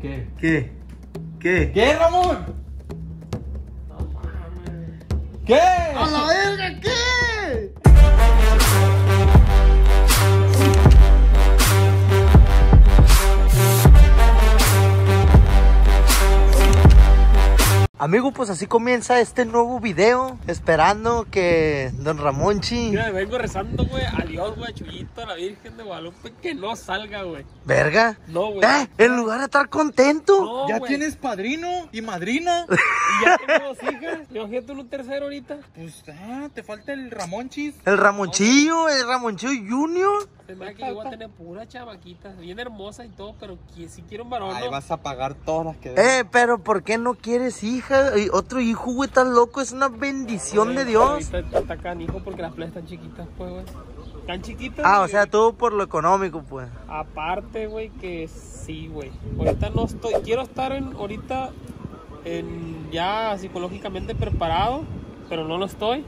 ¿Qué? ¿Qué? ¿Qué? ¿Qué, Ramón? No mames. ¿Qué? ¡A la verga! ¿Qué? Amigo, pues así comienza este nuevo video. Esperando que Don Ramonchi, Mira, vengo rezando, güey, a Dios, güey, a Chuyito, a la Virgen de Guadalupe, que no salga, güey. verga. No, güey. Eh, en lugar de estar contento, No, ¿Ya tienes padrino y madrina? Y ya tengo dos hijas. Imagínate un tercero ahorita. Pues, ah, te falta el Ramonchis. el Ramonchillo, el Ramonchillo Junior. Me da que yo voy a tener pura chavaquita, bien hermosa y todo, pero que si quiero un varón, Ahí ¿no? vas a pagar todas las que Eh, pero ¿por qué no quieres hija? Otro hijo, güey, tan loco, es una bendición de Dios. Ahorita está canijo porque las playas están chiquitas, pues, güey. Tan chiquitas. Ah, o güey. sea, todo por lo económico, pues. Aparte, güey, que sí, güey. Ahorita no estoy. Quiero estar en, ahorita en ya psicológicamente preparado, pero no lo estoy.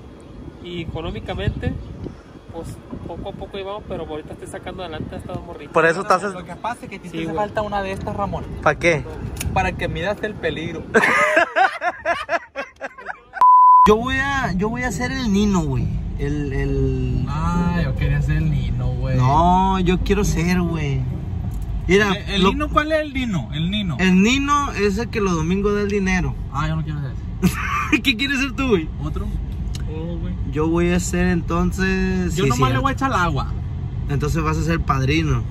Y económicamente, pues poco a poco íbamos, pero ahorita estoy sacando adelante a estas dos morritas. Por eso estás... Lo que pasa es que a ti Sí, te hace falta una de estas, Ramón. ¿Para qué? Para que midas el peligro. Yo voy a, yo voy a ser el Nino, güey. El, el... Ah, yo quería ser el Nino, güey. No, yo quiero ser, güey. Mira, ¿El, el lo- Nino cuál es el Nino? El Nino. el Nino es el que los domingos da el dinero. Ah, yo no quiero ser ese. ¿Qué quieres ser tú, güey? ¿Otro? Yo voy a ser entonces... Yo sí, nomás sí, le voy a echar el agua. Entonces vas a ser padrino.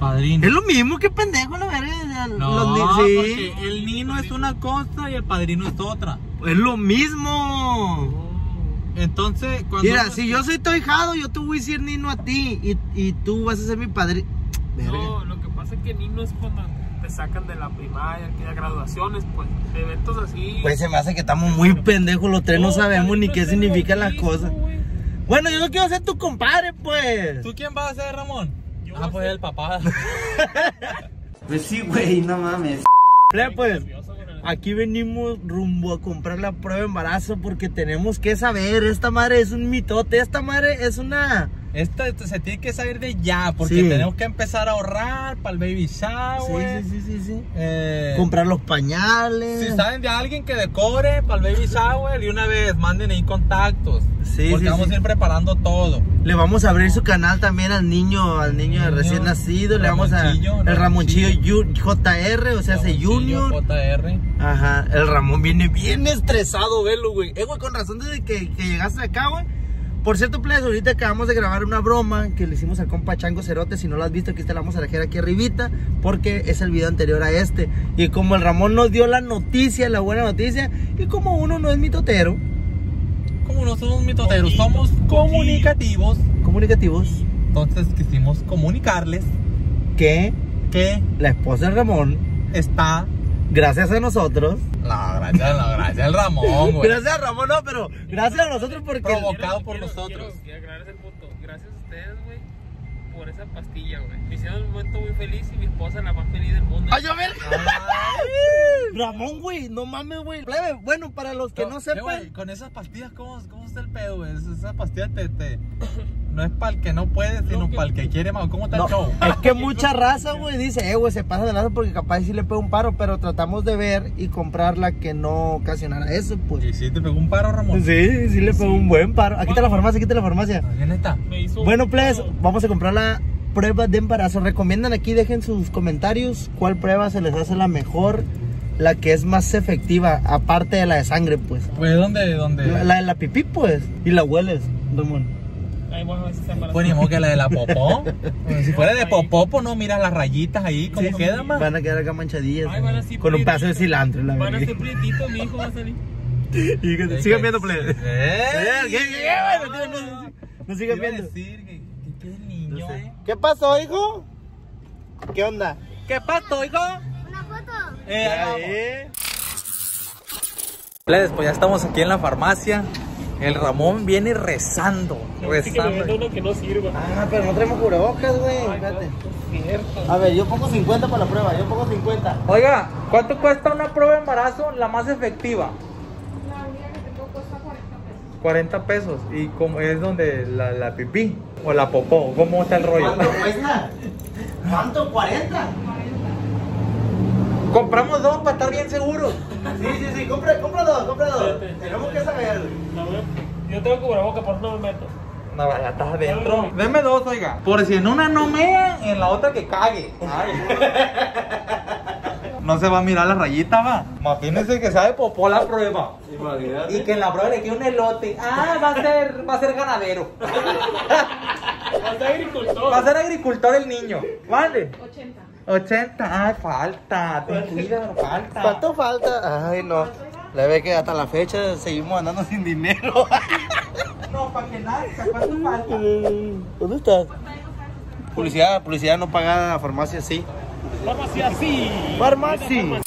Padrino. Es lo mismo que pendejo, la verga. No, Los sí. porque el Nino es una cosa y el padrino es otra. Es lo mismo. Entonces, cuando... Mira, si yo soy tu hijado, yo te voy a decir Nino a ti y, y tú vas a ser mi padre. No, lo que pasa es que Nino es cuando te sacan de la primaria, que ya graduaciones, pues, de eventos así. Pues se me hace que estamos muy pendejos los tres, no sabemos ni qué significan las mismo, cosas. güey. Bueno, yo no quiero ser tu compadre, pues. ¿Tú quién vas a ser, Ramón? Yo ah, voy a pues ser- el papá. Pues sí, güey, no mames. Pues, aquí venimos rumbo a comprar la prueba de embarazo porque tenemos que saber, esta madre es un mitote, esta madre es una... Esto, esto se tiene que saber de ya, porque Sí. tenemos que empezar a ahorrar para el baby shower. Sí, sí, sí, sí, sí. Eh, Comprar los pañales. Si saben de alguien que decore para el baby shower, y una vez manden ahí contactos. Sí, porque sí, vamos a ir preparando todo. Le vamos a abrir su canal también al niño, al niño Niño, recién nacido. Le vamos a. El Ramonchillo JR, o sea, hace Junior. JR. Ajá. El Ramón viene bien estresado, velo, güey. Eh, güey, con razón desde que, que llegaste acá, güey. Por cierto, players, ahorita acabamos de grabar una broma que le hicimos al compa Chango Cerote. Si no lo has visto, aquí te la vamos a dejar aquí arribita. Porque es el video anterior a este. Y como el Ramón nos dio la noticia, la buena noticia. Y como uno no es mitotero, Como no somos mitoteros, Poquito, somos poquito. comunicativos. comunicativos, Entonces quisimos comunicarles que que la esposa de Ramón, está. Gracias a nosotros, No, gracias, no, gracias al Ramón, güey. Gracias a Ramón, no, pero gracias a nosotros porque. Provo- Quiero- Tocado por quiero- nosotros. Quiero, quiero aclarar ese punto. Gracias a ustedes, güey, por esa pastilla, güey. Me hicieron un momento muy feliz y mi esposa la más feliz del mundo. ¡Ay, a ver! Ramón, güey, no mames, güey. Bueno, para los que no Eh, sepan. con esas pastillas, ¿cómo, cómo está el pedo, güey? Esa pastilla te, te- no es para el que no puede, sino que- para el que quiere más. ¿Cómo está No, el show? es que mucha raza, güey, dice, eh, güey, se pasa de lado porque capaz sí le pega un paro, pero tratamos de ver y comprar la que no ocasionara eso, pues. ¿Y si te pegó un paro, Ramón? Sí, sí le pegó un buen paro. Aquí está la farmacia, aquí está la farmacia. ¿Quién está? Me hizo Bueno, pues, vamos a comprar la prueba de embarazo. Recomiendan aquí, dejen sus comentarios cuál prueba se les hace la mejor, la que es más efectiva, aparte de la de sangre, pues. Pues, ¿dónde? dónde? La, la de la pipí, pues. Y la hueles, Ramón. Ahí vamos a ver si está embarazada. Pues que la de la popó. Si fuera de popó, pues no, miras las rayitas ahí, ¿cómo Sí, queda, sí, más? Van a quedar acá manchadillas. Ay, van con un pedazo de cilantro, la Van a ser mi hijo va a salir. Sigan sigan viendo, plebe. ¿Eh? ¿qué- qué- qué? No, sigan viendo. decir que, que, que el No niño, sé. eh. ¿Qué pasó, hijo? ¿Qué onda? ¿Qué pasó, hijo? Una foto. Eh, ahí vamos. Plebes, pues ya estamos aquí en la farmacia. El Ramón viene rezando, No, sí rezando. uno que no sirva. Ah, pero no traemos cubrebocas, güey. No. A ver, yo pongo 50 para la prueba, yo pongo 50. Oiga, ¿cuánto cuesta una prueba de embarazo la más efectiva? La única que tengo cuesta 40 pesos. 40 pesos. ¿Y cómo es donde la, la pipí o la popó? ¿Cómo está el rollo? ¿Cuánto cuesta? ¿Cuánto? ¿40? Compramos dos para estar bien seguros. Sí, sí, sí, compra, compra dos, compra dos. Tenemos que saber. Yo tengo cubrebocas, por eso no me meto. No, ya estás adentro. Deme dos, oiga. Por si en una no mea, en la otra que cague. No se va a mirar la rayita, va. Imagínense que sabe popó la prueba. Y que en la prueba le quede un elote. Ah, va a ser, va a ser ganadero. Va a ser agricultor. Va a ser agricultor el niño. Vale. 80. 80. Ay, falta. Cuidado, falta. ¿Cuánto falta? Ay, no. Le ve que hasta la fecha seguimos andando sin dinero. No, para que nada. ¿Cuánto falta? ¿Dónde estás? Publicidad, publicidad no pagada, farmacia sí. Farmacia sí. Farmacia.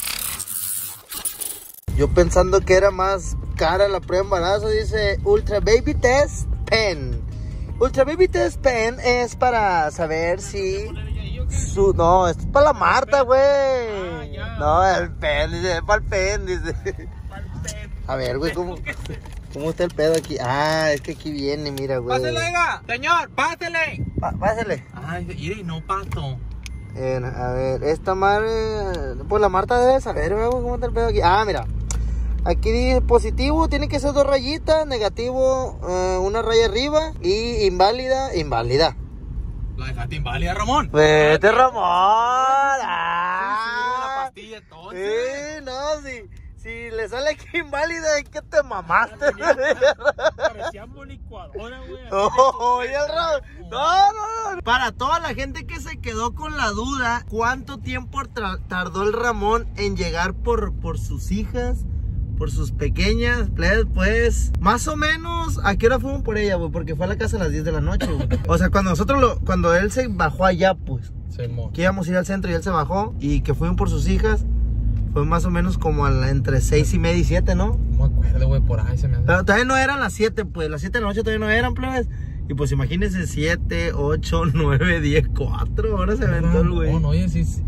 Yo pensando que era más cara la prueba de embarazo, dice Ultra Baby Test Pen. Ultra Baby Test Pen es para saber si su... No, es para la Marta, güey. ya. No, el pen, dice, es para el pen, dice. A ver, güey, ¿cómo, ¿cómo está el pedo aquí? Ah, es que aquí viene, mira, güey. Pásele, oiga. Señor, pásele. Pa- Pásale. Ay, mire, y no paso. Eh, a ver, esta madre. Pues la Marta debe saber, güey, cómo está el pedo aquí. Ah, mira. Aquí dice positivo, tiene que ser dos rayitas, negativo, eh, una raya arriba y inválida, inválida. La dejaste inválida, Ramón. Vete, Ramón. la Ah, pastilla entonces. sí, no, si, si le sale aquí inválida, es que te mamaste. Parecíamos licuadora, güey. Oh, el no, no, no. Para toda la gente que se quedó con la duda, ¿cuánto tiempo tardó el Ramón en llegar por, por sus hijas? Por sus pequeñas, pues, pues, más o menos, ¿a qué hora fuimos por ella, güey? Porque fue a la casa a las 10 de la noche, güey. O sea, cuando nosotros lo, cuando él se bajó allá, pues, Simón. que íbamos a ir al centro y él se bajó y que fuimos por sus hijas, fue más o menos como a la- entre 6 y media y 7, ¿no? No me acuerdo, güey, por ahí se me hace. Pero todavía no eran las 7, pues las 7 de la noche todavía no eran, plebes. Y pues imagínense 7, 8, 9, 10, 4 horas se aventó el güey. No, no, oye, sí. sí.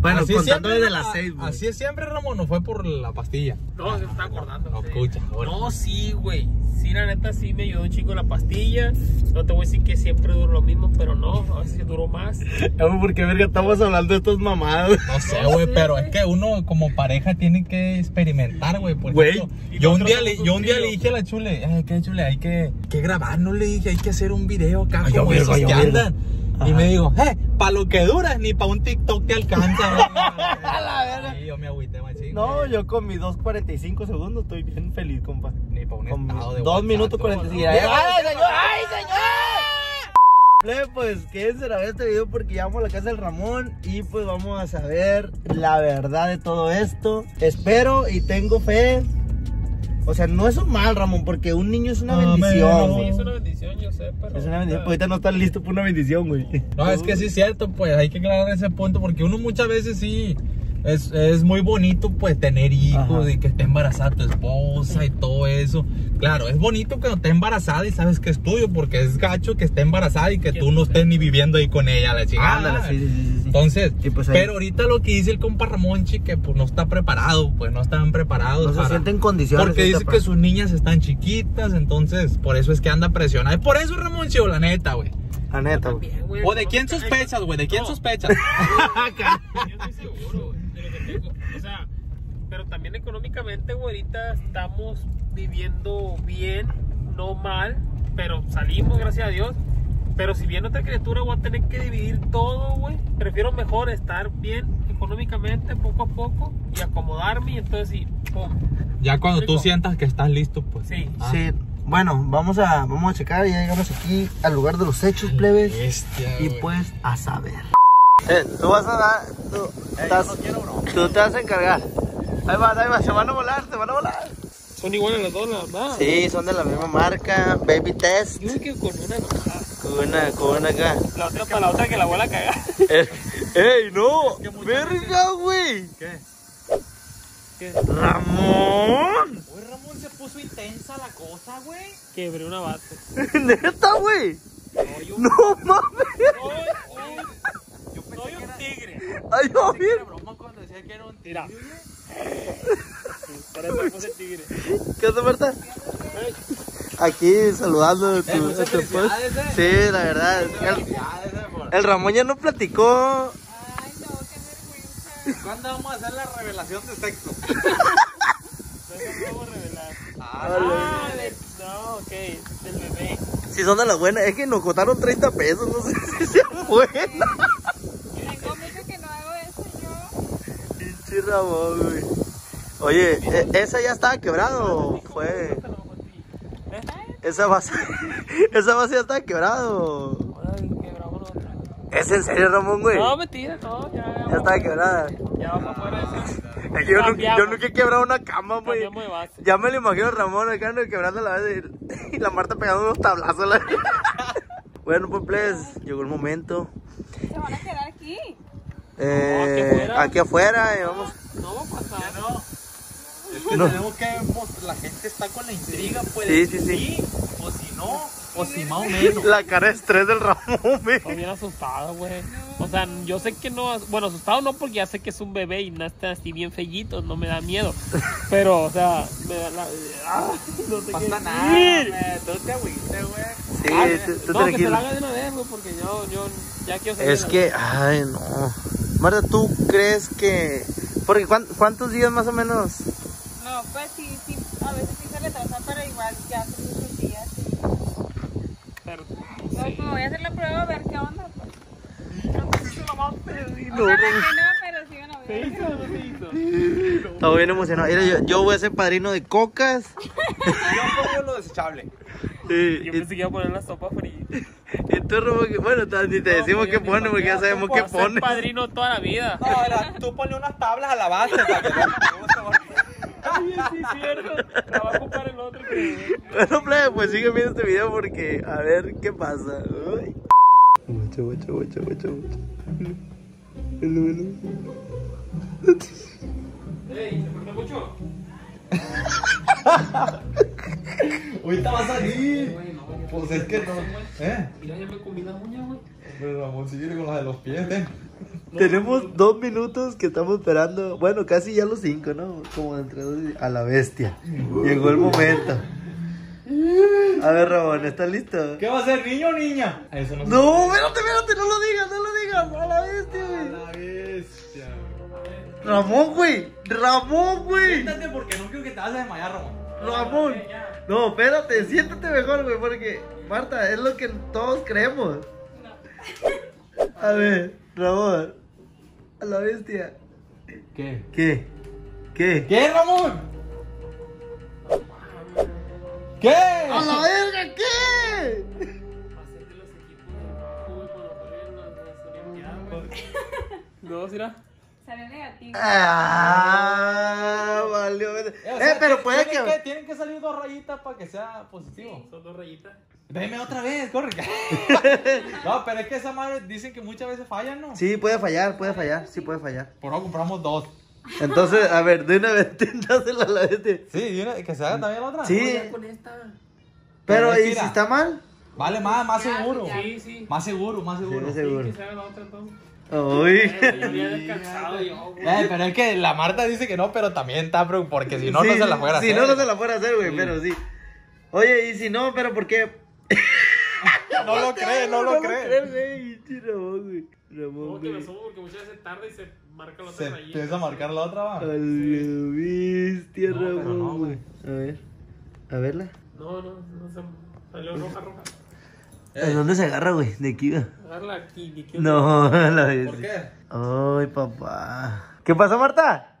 Bueno, Así contando siempre, desde ¿no? las 6, güey. Así es siempre, Ramón, no fue por la pastilla. No, se me está acordando. No, sí. escucha. No, sí, güey. Sí, la neta sí me ayudó un chingo la pastilla. No te voy a decir que siempre duró lo mismo, pero no, a veces duró más. ¿Por qué verga estamos hablando de estas mamadas? No sé, güey, pero es que uno como pareja tiene que experimentar, güey. Güey. yo un día le, yo un día le dije a la chule, ay, qué chule, hay que, que grabar, no le dije, hay que hacer un video acá Ay, yo como esos yo que verga. andan. Y Ajá. me dijo, eh, pa' lo que duras, ni pa' un TikTok te alcanza, la. Sí, yo me agüité, machín. No, yo con mis 2.45 segundos estoy bien feliz, compa. Ni pa' un Con estado de 2 WhatsApp, minutos güey. 45. ¡Ay, señor! ¡Ay, señor! Pues quédense a ver este video porque ya vamos a la casa del Ramón y pues vamos a saber la verdad de todo esto. Espero y tengo fe. O sea, no es un mal, Ramón, porque un niño es una bendición. Sí, güey. es una bendición, yo sé, pero. Es una bendición. Pues ahorita no están listos para una bendición, güey. No, es que sí es cierto, pues hay que aclarar ese punto porque uno muchas veces sí es, es muy bonito pues tener hijos Ajá. y que esté embarazada tu esposa y todo eso. Claro, es bonito cuando esté embarazada y sabes que es tuyo porque es gacho que esté embarazada y que tú no estés ni viviendo ahí con ella, la chingada. Ándale, sí, sí, sí, sí. Entonces, Y pues ahí- pero ahorita lo que dice el compa Ramonchi que pues no está preparado, pues no están preparados. No se para- sienten en condiciones. porque dice para- que sus niñas están chiquitas, entonces por eso es que anda presionada. Y por eso Ramonchi, la neta, güey. La neta, güey. ¿O de quién sospechas, güey? ¿De quién No. sospechas? Yo estoy seguro, güey, de lo que tengo. O sea, pero también económicamente, güey, ahorita estamos viviendo bien, no mal, pero salimos, gracias a Dios. Pero si viene otra criatura, voy a tener que dividir todo, güey. Prefiero mejor estar bien económicamente, poco a poco, y acomodarme, y entonces sí, pum. Ya cuando tú sientas que estás listo, pues. Sí. Ah. Sí, bueno, vamos a, vamos a checar. Ya llegamos aquí al lugar de los hechos, plebes. Bestia, Y pues a saber. Eh, tú vas a dar. Tú, estás- tú te vas a encargar. Ahí va, ahí va, se van a volar, se van a volar. Son iguales las dos, la verdad. Sí, son de la misma marca. Baby Test. Yo quedo con una. Con una, con una acá. La otra para la otra que la vuelva a cagar. Eh, ¡Ey, no! ¡Verga, güey! ¿Qué? ¿Qué? ¡Ramón! Uy, Ramón, se puso intensa la cosa, güey. Quebré una base. ¡Neta, güey! ¡No mames! Soy un, soy un tigre. ¡Ay, no, Era mira! broma cuando decía que era un Mira. Por eso puse tigre. ¿Qué onda, Marta? Aquí saludando a tu, a tu eh. Sí, la verdad. El, el Ramón ya no platicó. Ay, no, qué vergüenza. ¿Cuándo vamos a hacer la revelación de sexo. No revelar. Ah, de- no, ok, del bebé. Si son de las buenas, es que nos costaron 30 pesos, no sé si sea buena. Tengo mucho que no hago eso yo. Pinche Ramón, güey. Oye, ¿e- ¿esa ya estaba quebrada o fue? Esa base, esa base ya estaba quebrada o- Ay, quebramos otra. ¿Es en serio, Ramón, güey? No, mentira, no, ya. Ya estaba quebrada. Ya vamos afuera de yo, nunca, yo nunca he quebrado una cama, güey. Ya me lo imagino a Ramón acá ¿no? quebrando la base y, y la Marta pegando unos tablazos. la- bueno, pues, please, llegó el momento. Se van a quedar aquí. Eh, aquí afuera. aquí afuera, eh, vamos. No va a pasar. No. Es que No. tenemos que. pues, La gente está con la intriga, pues. Sí, sí, sí. O si no, o si más o menos. La cara de estrés del Ramón, güey. Estoy bien asustado, güey. O sea, yo sé que no. Bueno, asustado no porque ya sé que es un bebé y no está así bien fellito, no me da miedo. Pero, o sea, me da la. ah, no sé qué pasa nada, decir. Tú te agüites, güey. Sí, Ah, tú, tú no, que se la haga de una vez, güey, porque yo, yo ya quiero salir Es que, ay, no. Marta, ¿tú crees que.? Porque, ¿cuán- ¿cuántos días más o menos? No, pues sí, sí, a veces sí se retrasa, pero igual ya hace muchos días. Pero, O sí. como voy a hacer la prueba a ver qué onda, pues. No, no, pero sí van a ¿Se ver. hizo o no se hizo? Estaba bien emocionado. Mira, yo, yo voy a ser padrino de cocas. Yo pongo lo desechable. Y, Yo pensé que iba a poner la sopa fría. y tú, Ramón, que- bueno, ni te decimos No, qué pues, pone porque ya sabemos qué pone. padrino toda la vida. No, ahora tú ponle unas tablas a la base para que vean que me gusta, porque- Ay, sí, es cierto. La va a ocupar el otro que. Bueno, plebe, pues sigue viendo este video porque a ver qué pasa. Uy. Mucho, mucho, mucho, mucho, mucho. Velo, velo. Ey, ¿se cortó mucho? Ahorita va a salir. Pues es que no. ¿Eh? Mira, ya me comí la uña, güey. Pero Ramón sigue con las de los pies, ¿eh? Tenemos dos minutos que estamos esperando. Bueno, casi ya los cinco, ¿no? Como entre dos y- a la bestia. Llegó el momento. A ver, Ramón, ¿estás listo? ¿Qué va a ser, niño o niña? Eso no No, espérate, espérate, no lo digas, no lo digas. A la bestia, güey. La bestia. Ramón, güey. Ramón, güey. Siéntate porque no quiero que te vas a desmayar, Ramón. Ramón. No, espérate, siéntate mejor, güey, porque Marta, es lo que todos creemos. A ver, Ramón. A la bestia. ¿Qué? ¿Qué? ¿Qué? ¿Qué, Ramón? ¿Qué? ¡A la verga, qué! Hacer que los equipos de fútbol. No, ¿será? Sale negativo. Ah, valió. Eh, o sea, pero puede tienen que. Tienen que salir dos rayitas para que sea positivo. Son dos rayitas. Veme otra vez, corre. no, pero es que esa madre dicen que muchas veces fallan, ¿no? Sí, puede fallar, puede fallar, sí puede fallar. Por eso compramos dos. Entonces, a ver, de una vez intentásela a la bestia. Sí, y una- que se haga también la otra. Sí, Ya con esta. pero Pero ¿y si está mal? Vale, más, más seguro. Sí, sí. Más seguro, más seguro. Sí, Sí, seguro. que se haga la otra entonces. Uy. Pero yo había descansado yo, güey. Eh, pero es que la Marta dice que no, pero también está porque si no, Sí, no se la fuera a Si hacer. no, no se la fuera a hacer, güey, Sí. pero sí. Oye, y si no, pero ¿por qué? No lo cree, no lo cree. güey. Sí, Ramón, güey. Ramón, que me güey. subo porque muchas veces tarde y se marca la otra Se rayita. empieza a marcar la otra, va. A la bestia, No, Ramón, no, güey. A ver. A verla. No, no, no se salió roja, roja. ¿De dónde se agarra, güey? De aquí, güey. Agarra aquí, ni que No, a la bestia. ¿Por qué? Ay, papá. ¿Qué pasa, Marta?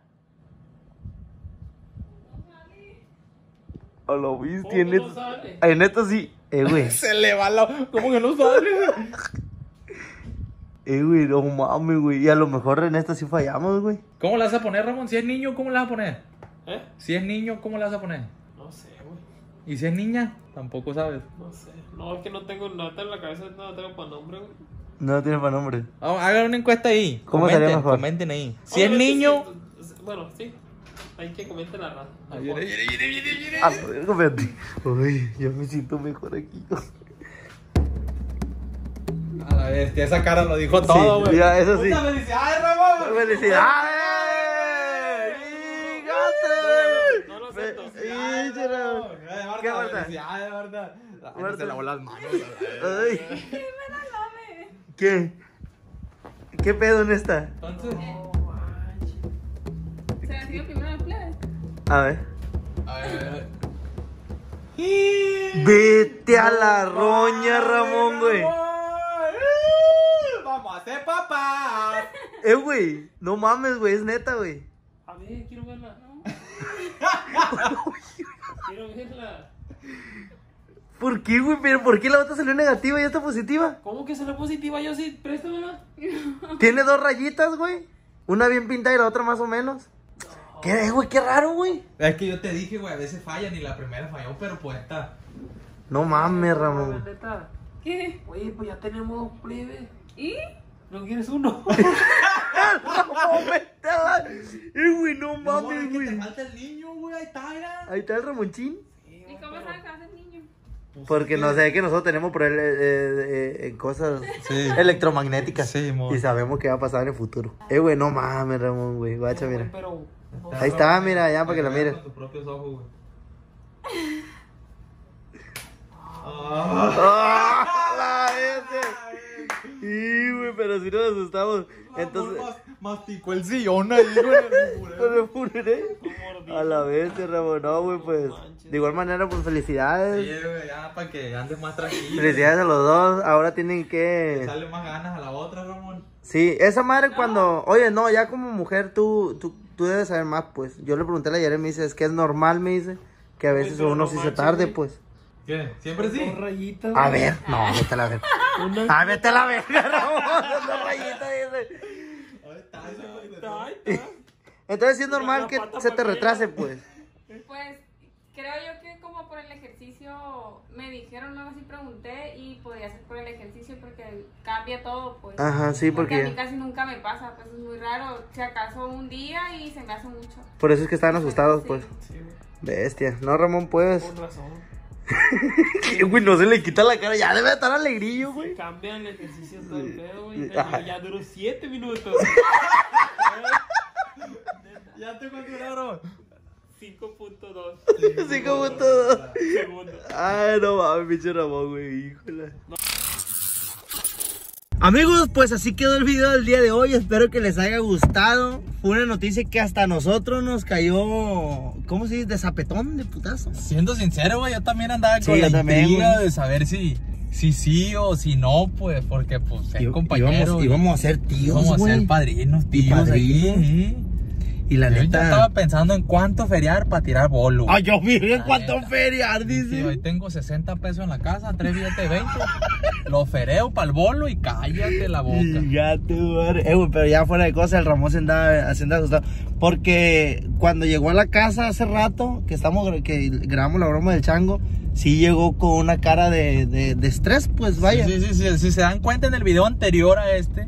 A ¿Cómo que en no esto. En esto sí. Eh, güey. Se le va la. ¿Cómo que no sale? Eh, güey, no mames, güey. Y a lo mejor en esta sí fallamos, güey. ¿Cómo le vas a poner, Ramón? Si es niño, ¿cómo le vas a poner? ¿Eh? Si es niño, ¿cómo le vas a poner? No sé, güey. ¿Y si es niña? Tampoco sabes. No sé. No, es que no tengo nada en la cabeza, no tengo para nombre, güey. No tiene para nombre. Hagan una encuesta ahí. ¿Cómo comenten, sería mejor? Comenten ahí. Si es niño. sí, bueno, sí. Hay que comentar la raza. Ahí viene, viene, viene, viene, viene. A ver, espérate. Uy, yo me siento mejor aquí. A la bestia, esa cara lo dijo todo, güey. ya, eso sí. Muchas felicidades, Ramón. ¡Felicidades! ¡Gato! No lo Marta, ¿Qué, Marta? Felicidades. Se lavó las manos. Ay. ¿Qué? ¿Qué pedo en esta? Entonces. negativo primero. A ver. A ver, a ver. Vete a la roña, Ramón, güey. Vamos a ser papás. Eh, güey. No mames, güey. Es neta, güey. A ver, quiero verla. quiero verla. ¿Por qué, güey? ¿Pero por qué la otra salió negativa y esta positiva? ¿Cómo que salió positiva? Yo sí, préstamela. Tiene dos rayitas, güey. Una bien pintada y la otra más o menos. ¿Qué, güey? Qué raro, güey. Es que yo te dije, güey, a veces fallan y la primera falló, pero pues esta. No mames, Ramón. ¿Qué? Oye, pues ya tenemos dos plebes. ¿Y? ¿No quieres uno? La- Eh, güey, no No, mames, es que te güey. falta el niño, güey, ahí está, mira. Ahí está el Ramonchín. ¿Y cómo sabes que ser niño? Porque no sé que nosotros tenemos por él eh, eh, eh, cosas Sí. electromagnéticas. Sí, mo. y sabemos qué va a pasar en el futuro. Eh, güey, no mames, Ramón, güey. Guacha, mira. Pero. Ahí está, mira, ya para que la Veas mires. Con tus propios ojos, güey. ¡Ah, la vete! Sí, güey, pero si nos asustamos. Entonces, masticó el sillón ahí, güey. apuré. A la vez, Ramón, no, güey, pues. De igual manera, pues Sí, felicidades. güey, ya para que andes más tranquilo. Felicidades a los dos. Ahora tienen que. Sale más ganas a la otra, Ramón. Sí, esa madre cuando. Oye, no, ya como mujer tú, tú, tú debes saber más, pues. Yo le pregunté a la Yare y me dice, es que es normal, me dice. Que a veces uno no sí se tarde, pues. ¿Qué? ¿Siempre sí? Dos rayitas. A ver, no, vete a la verga. Una. Ah, vete a la verga, Ramón. Esa rayita dice. Entonces sí es normal que se te retrase. Pues me dijeron algo así, pregunté y podría ser por el ejercicio porque cambia todo, pues. Ajá, sí, porque, porque a mí casi nunca me pasa, pues es muy raro, si acaso un día y se me hace mucho. Por eso es que estaban asustados, pues. Sí. Bestia. No, Ramón, pues. Por razón. güey, no se le quita la cara, ya debe estar alegrillo, güey. cambian el ejercicio todo pedo, güey. Ya duró 7 minutos. ya te controlaron. 5.2. 5.2. Segundo. Ay, no mames, pinche Ramón, güey. Híjole. Amigos, pues así quedó el video del día de hoy. Espero que les haya gustado. Fue una noticia que hasta nosotros nos cayó, ¿cómo se dice? De zapetón, de putazo. Siendo sincero, güey, yo también andaba con la también, de saber si, si sí o si no, pues, porque pues compañeros. Íbamos, íbamos, a ser tíos, Íbamos a ser padrinos, tíos, ahí. Y la Yo neta. estaba pensando en cuánto feriar para tirar bolo. Ay, yo miré La cuánto neta. feriar, Sí, hoy dice. tengo 60 pesos en la casa, 3 billetes de 20. Lo fereo para el bolo y cállate la boca. Y ya te madre. Eh, güey, pero ya fuera de cosas, el Ramón se andaba haciendo asustado. Porque cuando llegó a la casa hace rato, que estamos que grabamos la broma del chango, sí llegó con una cara de, de, de estrés, pues vaya. Sí, sí, sí, Si se dan cuenta en el video anterior a este,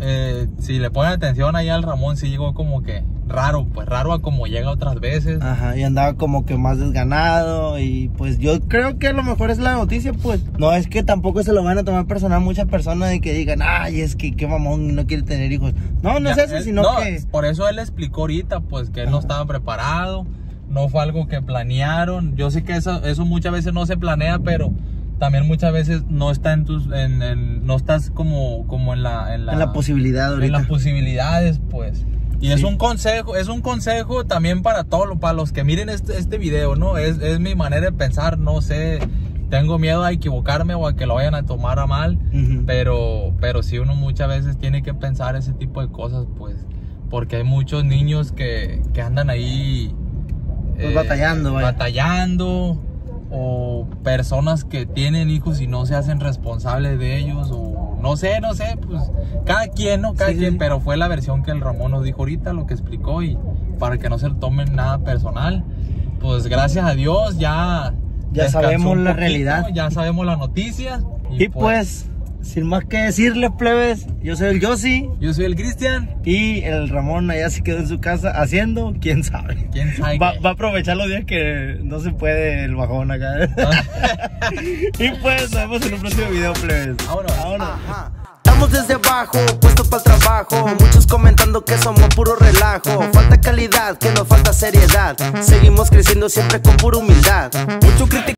eh, si le ponen atención ahí al Ramón, sí llegó como que raro, pues raro a como llega otras veces. Ajá, y andaba como que más desganado y pues yo creo que a lo mejor es la noticia, pues no es que tampoco se lo van a tomar personal muchas personas de que digan, ay, es que qué mamón, no quiere tener hijos. No, no Ya, es eso, él- sino no, que... Por eso él explicó ahorita, pues que él no Ajá. estaba preparado, no fue algo que planearon. Yo sé que eso, eso muchas veces no se planea, pero también muchas veces no está en tus, en, en- no estás como, como en la, en la, En la posibilidad en ahorita. las posibilidades, pues. Y es Sí. un consejo, es un consejo también para todos, para los que miren este, este video, ¿no? Es, es mi manera de pensar, no sé, tengo miedo a equivocarme o a que lo vayan a tomar a mal, pero, pero sí uno muchas veces tiene que pensar ese tipo de cosas, pues, porque hay muchos niños que, que andan ahí... eh, Pues batallando, vaya. Batallando, o personas que tienen hijos y no se hacen responsables de ellos, o no sé, no sé, pues cada quien, ¿no? Cada Sí, quien, sí. pero fue la versión que el Ramón nos dijo ahorita, lo que explicó, y para que no se tomen nada personal, pues gracias a Dios ya... Ya sabemos la poquito, realidad. Ya sabemos las noticias. Y pues, sin más que decirles, plebes, yo soy el Yossi Yo soy el Cristian. y el Ramón allá se quedó en su casa haciendo, quién sabe. ¿Quién sabe? Va, va a aprovechar los días que no se puede el bajón acá. y pues, nos vemos en un próximo video, plebes. Vámonos. Vámonos. Estamos desde abajo, puestos para el trabajo. Muchos comentando que somos puro relajo. Falta calidad, que nos falta seriedad. Seguimos creciendo siempre con pura humildad. Mucho crítico.